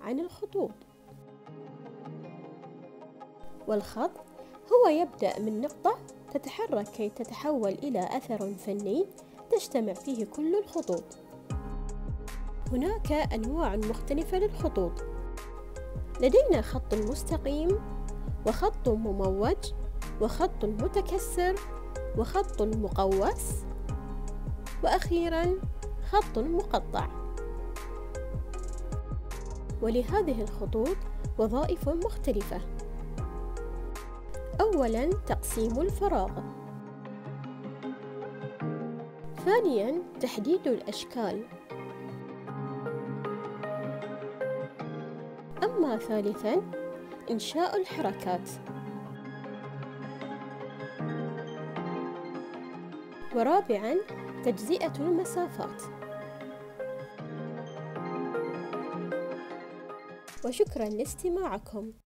عن الخطوط. والخط هو يبدأ من نقطة تتحرك كي تتحول إلى أثر فني تجتمع فيه كل الخطوط. هناك أنواع مختلفة للخطوط. لدينا خط مستقيم وخط مموج وخط متكسر وخط مقوس وأخيرا خط مقطع. ولهذه الخطوط وظائف مختلفة. أولا تقسيم الفراغ. ثانيا تحديد الأشكال. أما ثالثا إنشاء الحركات. ورابعا تجزئة المسافات. وشكرا لاستماعكم.